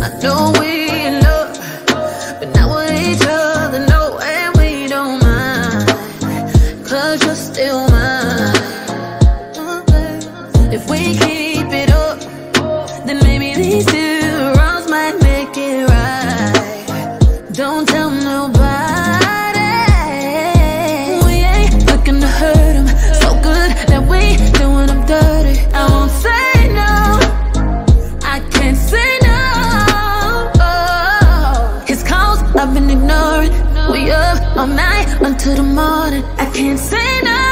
I know we all night until the morning. I can't say no.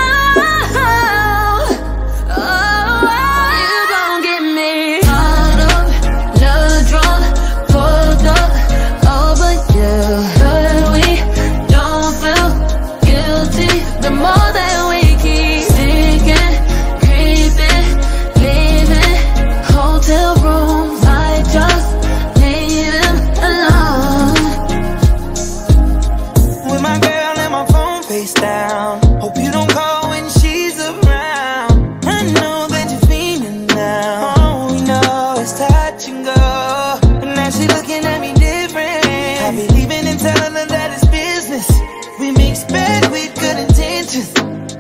with good intentions.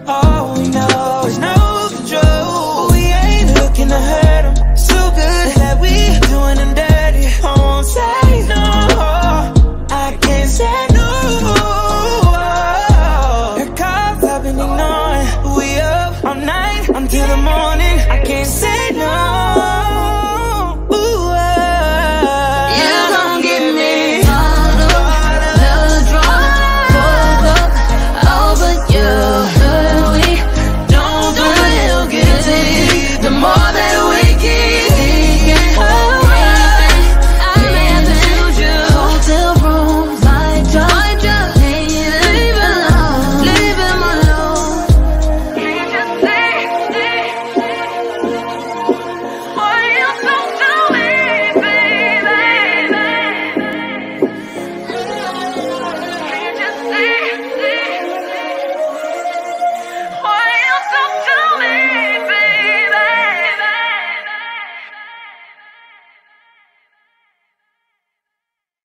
All we know is no control. We ain't looking to hurt. So good that we doing them dirty. I won't say no. I can't say no. Your. We up all night until the morning. for you.